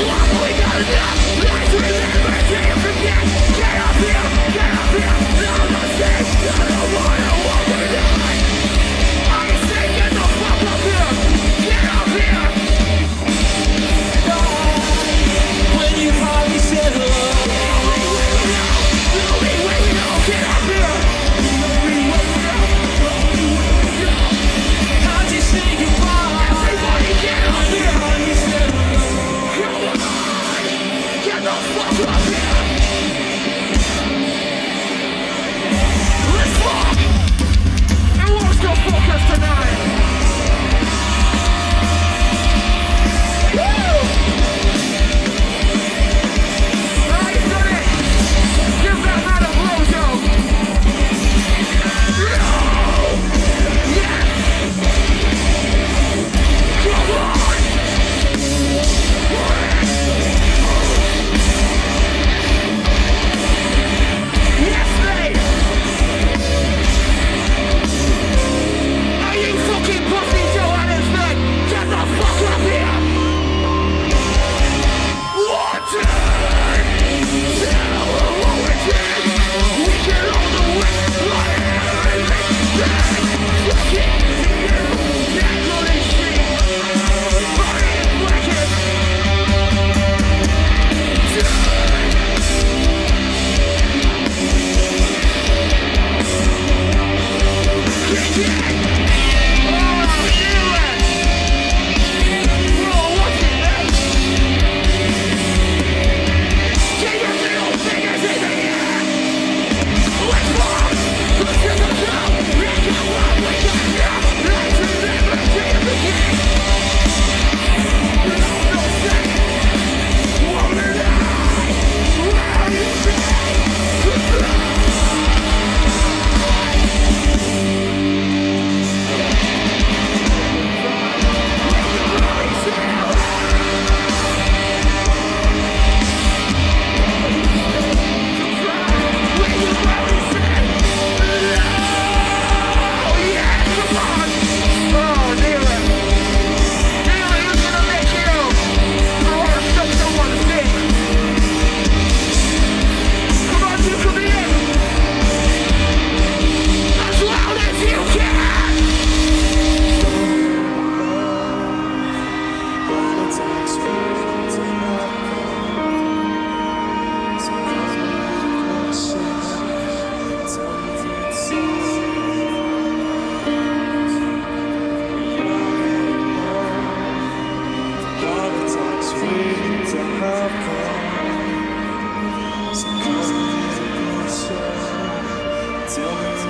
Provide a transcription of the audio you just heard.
Get up here! Get up here! Let's fuck. It won't still focus tonight! Yeah. Tell me